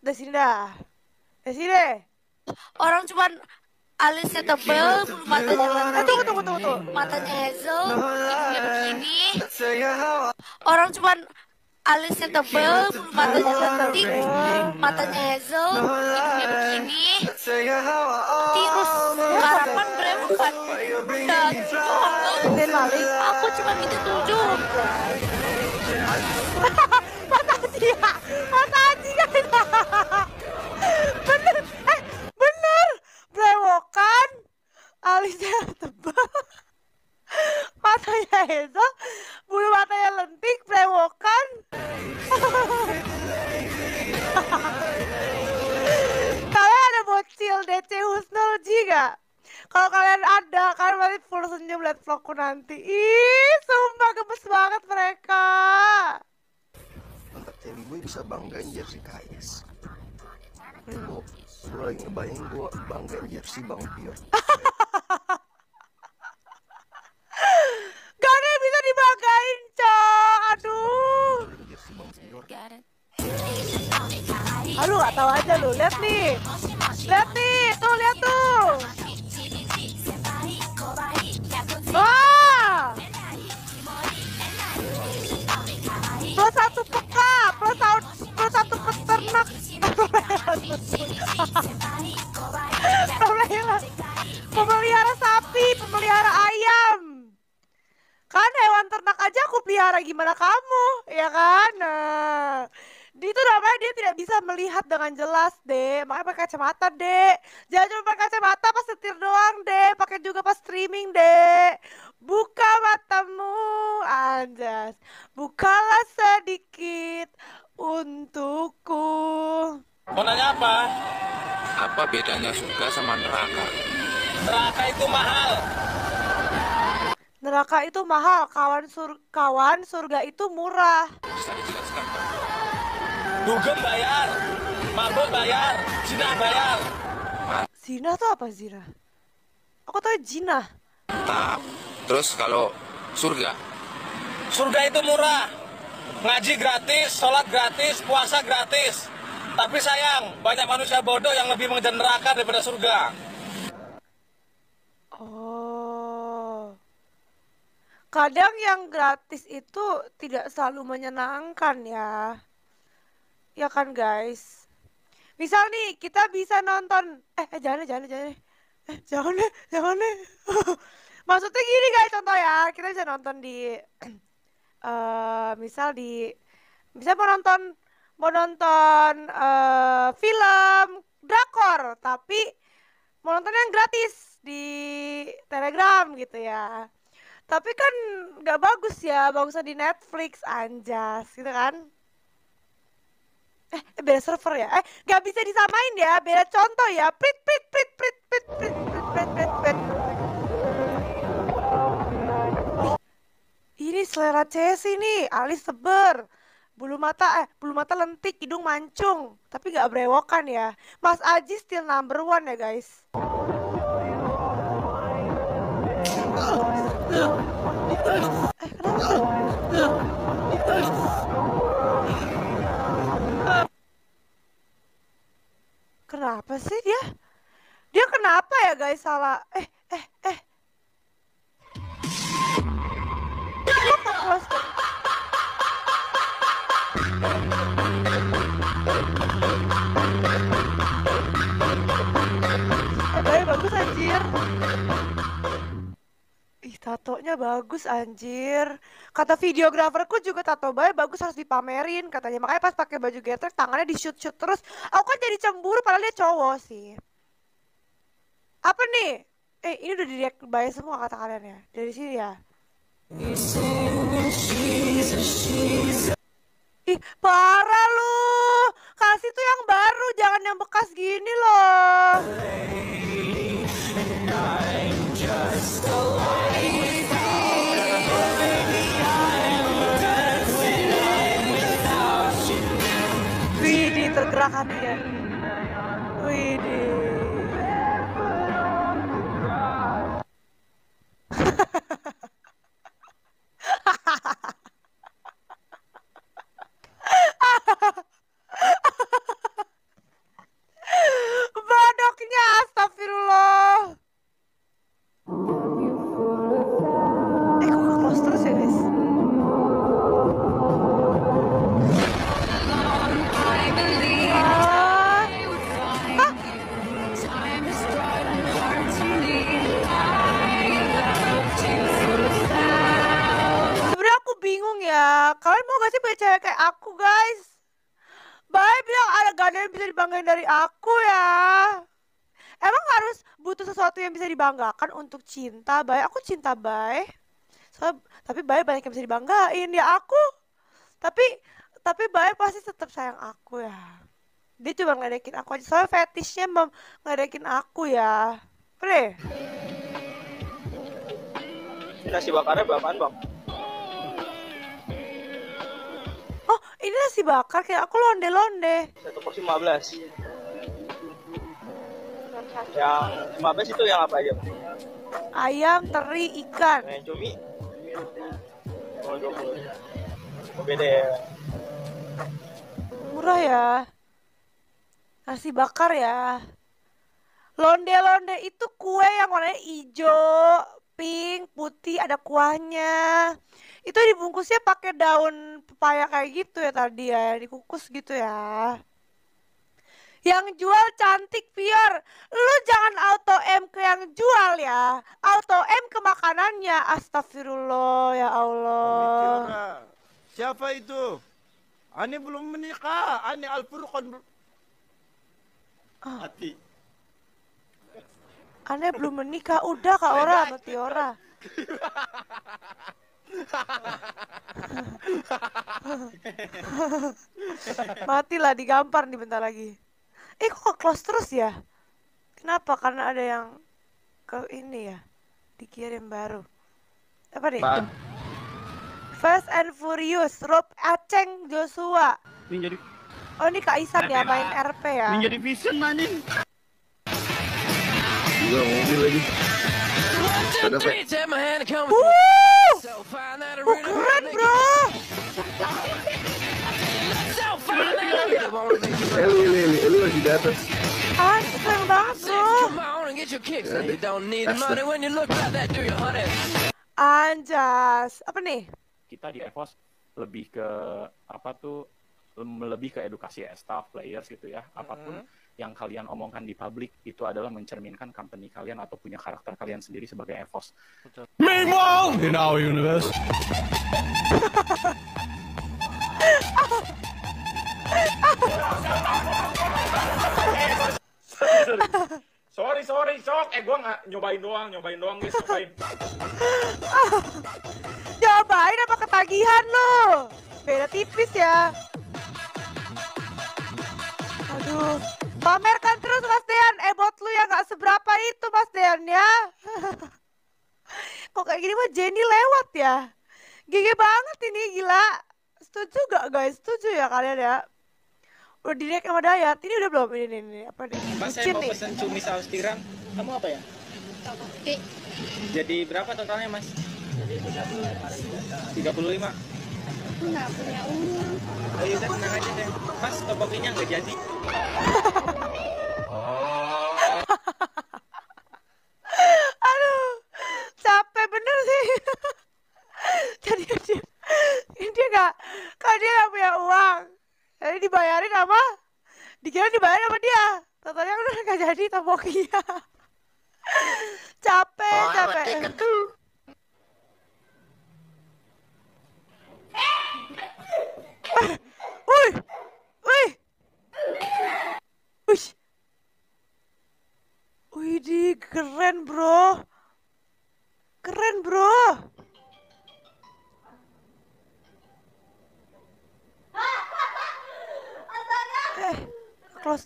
dari sini dah. Dari sini deh. Orang cuman alisnya tebel, bulu matanya lentik, tunggu, tunggu, tunggu, tunggu. matanya hazel, hidungnya begini. Orang cuman alisnya tebel, bulu matanya lentik, matanya hazel, hidungnya begini. Tirus, harapan doang. Den maling. Aku cuma minta tujuh. Makasih ya. Makasih kan. bener. Eh, bener. Brewokan. Alisnya tebal. Matanya Hazel. Bulu matanya lentik. Brewokan. kalian ada bocil DC Husnul Ji gak? Kalau kalian ada, kalian berarti full senyum liat vlogku nanti. Ih, gue bisa banggain jersey KS Gue gue lagi ngebayang gue banggain jersey Bang Pior Gak ada yang bisa dibanggain, Cok. Aduh. Aduh, gak tahu aja lu. Lihat nih. Lihat nih, ternak aja aku pelihara gimana kamu, ya kan? Nah, itu namanya dia tidak bisa melihat dengan jelas, deh. Makanya pakai kacamata, deh. Jangan cuma pakai kacamata pas setir doang, deh. Pakai juga pas streaming, deh. Buka matamu, anjas. Bukalah sedikit untukku. Mau nanya apa? Apa bedanya surga sama neraka? Neraka itu mahal. Neraka itu mahal, kawan sur kawan surga itu murah. Bisa dijelaskan Pak? Dugem bayar. Mabuk bayar. Zina bayar. Zina tuh apa zina? Aku tahu zina. Mantap. Terus kalau surga? Surga itu murah. Ngaji gratis, sholat gratis, puasa gratis. Tapi sayang, banyak manusia bodoh yang lebih mengejar neraka daripada surga. Oh. Kadang yang gratis itu tidak selalu menyenangkan ya. Ya kan guys. Misal nih kita bisa nonton eh, eh jangan jangan jangan. Eh, jangan deh, jangan deh. Maksudnya gini guys, contoh ya, kita bisa nonton di eh misal di bisa mau nonton mau nonton eh film drakor tapi mau nonton yang gratis di Telegram gitu ya. Tapi kan nggak bagus ya, bagusnya di Netflix anjas gitu kan. Eh, eh, beda server ya? Eh, nggak bisa disamain ya, beda contoh ya. Prit, prit, prit, prit, prit, prit, prit, prit, prit, prit. Ini selera Chelsea nih, alis seber. Bulu mata, eh, bulu mata lentik, hidung mancung. Tapi nggak berewokan ya. Mas Aji still number one ya guys. Kenapa? Sih dia? Dia kenapa ya guys salah? Eh, eh, eh. Eh, bagus anjir. Tatonya bagus anjir. Kata videograferku juga tato bayi bagus harus dipamerin katanya. Makanya pas pakai baju getrek tangannya di shoot shoot terus. Aku kan jadi cemburu padahal dia cowok sih. Apa nih? Eh, ini udah di react bayi semua kata kalian ya. Dari sini ya. Ih, parah lu. Kasih tuh yang baru, jangan yang bekas gini loh. sweetie. Widih. baik kayak aku guys. Baik bilang ada gak yang bisa dibanggain dari aku ya. Emang harus butuh sesuatu yang bisa dibanggakan untuk cinta, Bay. Aku cinta, Bay. So, tapi Bay banyak yang bisa dibanggain ya aku. Tapi tapi Bay pasti tetap sayang aku ya. Dia cuma ngeledekin aku aja. Soalnya fetishnya mem ngeledekin aku ya. Bre. Nasi bakarnya berapaan bang? Ini nasi bakar kayak aku londe-londe. Satu porsi 15 Yang 15 itu yang apa aja? Ayam, teri, ikan. Yang cumi? Oh 20 Oh, Beda ya Murah ya. Nasi bakar ya. Londe-londe itu kue yang warnanya hijau, pink, putih, ada kuahnya. Itu dibungkusnya pakai daun pepaya kayak gitu ya tadi ya, dikukus gitu ya. Yang jual cantik Pior, lu jangan auto M ke yang jual ya. Auto M ke makanannya. Astagfirullah ya Allah. Tiora, siapa itu? Ani belum menikah. Ani Al-Furqan. bel- Hati. Aneh belum menikah, udah Kak Ora sama Tiora. Matilah digampar nih bentar lagi. Eh kok close terus ya? Kenapa? Karena ada yang ke ini ya. Dikirim baru. Apa nih? Fast and Furious, Rob Aceng Joshua. Ini jadi Oh ini Kak Isan ya main RP ya. ini jadi vision anjing. Gua mobil lagi. Ada Oh, keren bro. Eli, Eli, Eli, Eli masih di atas. Ah, keren banget bro. Anjas. Apa nih? kita di EVOS lebih ke apa tuh lebih ke edukasi ya, staff players gitu ya apa pun yang kalian omongkan di publik itu adalah mencerminkan company kalian atau punya karakter kalian sendiri sebagai EVOS Meanwhile, in our universe. sorry sorry sok eh gua nggak nyobain doang nyobain doang guys nyobain Cobain apa ketagihan lo? Beda tipis ya. Aduh. Pamerkan terus Mas Dean. Ebot lu yang gak seberapa itu Mas Dean ya. Kok kayak gini mah Jenny lewat ya? Gigi banget ini gila. Setuju gak guys? Setuju ya kalian ya? Udah di sama Dayat. Ini udah belum? Ini, ini, ini. Apa nih? Mas saya mau nih. pesen cumi saus tiram Kamu apa ya? Jadi berapa totalnya mas? 35 Enggak punya uang Oh yaudah tenang aja deh Mas topokinya nggak jadi Aduh, capek bener sih. Jadi dia, dia nggak, kan dia nggak punya uang. Jadi dibayarin sama, dikira dibayarin sama dia. Totalnya udah nggak jadi topokinya. capek, capek.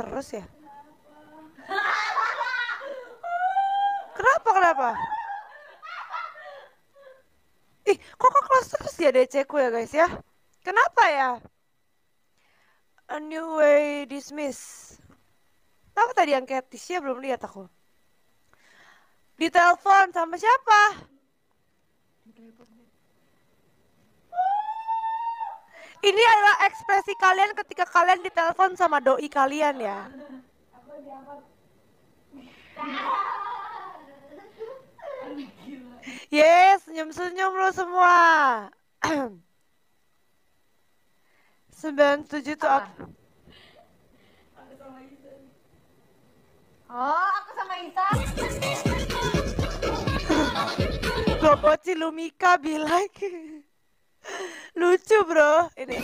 Terus ya? Kenapa, kenapa? Ih, kok kok close terus ya DC ku ya guys ya? Kenapa ya? A new way dismiss. Kenapa tadi yang ketisnya belum lihat aku? Ditelepon sama siapa? Ini adalah ekspresi kalian ketika kalian ditelepon sama doi kalian ya. Yes, senyum-senyum lo semua. 97 tuh apa? Oh, aku sama Isa. Bobot si Lumika bilang Lucu bro, ini.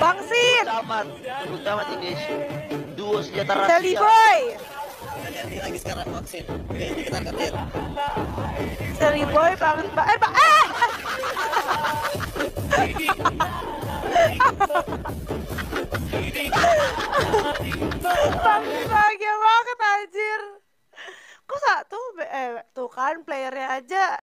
Bangsin, Tamat, tamat ini duo senjata Sally rahasia. Boy, lagi sekarang vaksin. Kita ketir. Sally Boy, bang, ba eh, ba eh! Bang, bahagia banget anjir. Kok satu, eh tuh kan playernya aja